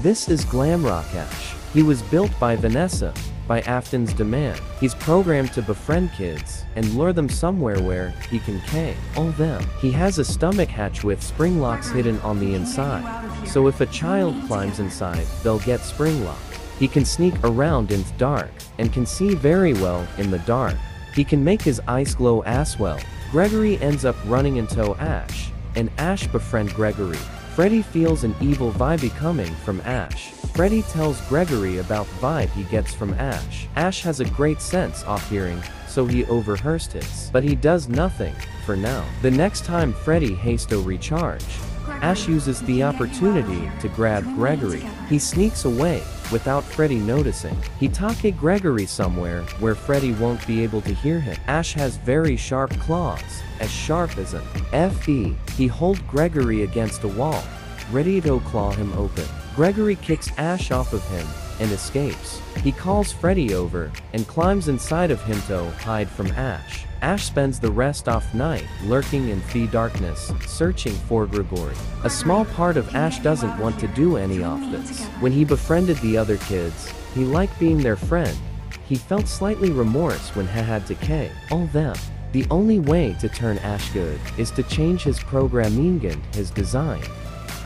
This is Glamrock Ash. He was built by Vanessa, by Afton's demand. He's programmed to befriend kids and lure them somewhere where he can K all them. He has a stomach hatch with spring locks hidden on the inside. So if a child climbs inside, they'll get spring locked. He can sneak around in the dark and can see very well in the dark. He can make his eyes glow as well. Gregory ends up running into Ash, and Ash befriend Gregory. Freddy feels an evil vibe coming from Ash. Freddy tells Gregory about vibe he gets from Ash. Ash has a great sense of hearing, so he overhearsed his. But he does nothing, for now. The next time Freddy hasto recharge, Ash uses the opportunity to grab Gregory. He sneaks away, without Freddy noticing. He take Gregory somewhere where Freddy won't be able to hear him. Ash has very sharp claws, as sharp as an FE. He hold Gregory against a wall, ready to claw him open. Gregory kicks Ash off of him and escapes. He calls Freddy over and climbs inside of him to hide from Ash. Ash spends the rest of night lurking in the darkness, searching for Gregory. A small part of Ash doesn't want to do any of this. When he befriended the other kids, he liked being their friend. He felt slightly remorse when he had to K all them. The only way to turn Ash good is to change his programming and his design.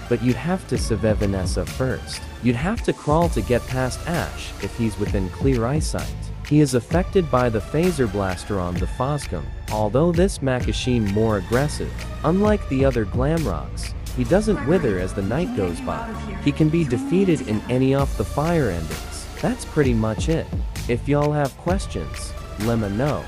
But you'd have to save Vanessa first. You'd have to crawl to get past Ash if he's within clear eyesight. He is affected by the phaser blaster on the Faz-Cam, although this machine more aggressive. Unlike the other Glamrocks, he doesn't wither as the night goes by. He can be defeated in any of the fire endings. That's pretty much it. If y'all have questions, let me know.